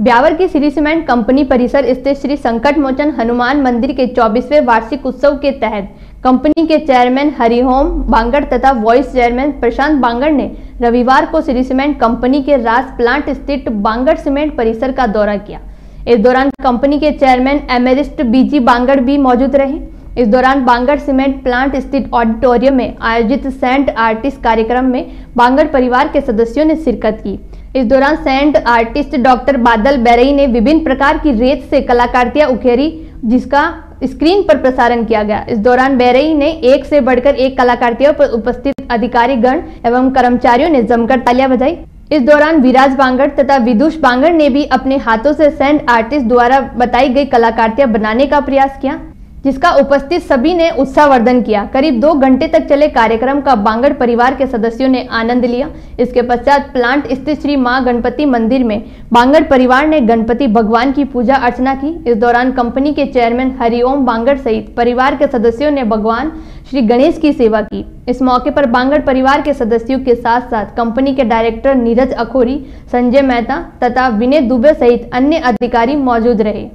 ब्यावर की Shri cement company परिसर स्थित श्री संकट मोचन हनुमान मंदिर के 24वें वार्षिक उत्सव के तहत कंपनी के चेयरमैन हरिहोम बांगड़ तथा वाइस चेयरमैन प्रशांत बांगड़ ने रविवार को श्री सीमेंट कंपनी के रास प्लांट स्थित बांगड़ सीमेंट परिसर का दौरा किया। इस दौरान कंपनी के चेयरमैन एमेरिस्ट बीजी बांगड़ भी मौजूद रहे। इस दौरान बांगड़ सीमेंट प्लांट स्थित ऑडिटोरियम में आयोजित सेंट आर्टिस्ट कार्यक्रम में बांगड़ परिवार के सदस्यों ने शिरकत की। इस दौरान सेंट आर्टिस्ट डॉक्टर बादल बैरई ने विभिन्न प्रकार की रेत से कलाकारियाँ उखेरी, जिसका स्क्रीन पर प्रसारण किया गया। इस दौरान बैरई ने एक से बढ़कर एक कलाकारियों पर उपस्थित अधिकारी गण एवं कर्मचारियों ने जमकर तालियाँ बजाई। इस दौरान विराज बांगड़ तथा विदुष बांगड़ ने भी अपने हाथों से सेंट आर्टिस्ट द्वारा बताई गई कलाकारियाँ बनाने का प्रयास किया। जिसका उपस्थित सभी ने उत्साहवर्धन किया। करीब दो घंटे तक चले कार्यक्रम का बांगड़ परिवार के सदस्यों ने आनंद लिया। इसके पश्चात प्लांट स्थित श्री माँ गणपति मंदिर में बांगड़ परिवार ने गणपति भगवान की पूजा अर्चना की। इस दौरान कंपनी के चेयरमैन हरिओम बांगड़ सहित परिवार के सदस्यों ने भगवान श्री गणेश की सेवा की। इस मौके पर बांगड़ परिवार के सदस्यों के साथ साथ कंपनी के डायरेक्टर नीरज अखोरी, संजय मेहता तथा विनय दुबे सहित अन्य अधिकारी मौजूद रहे।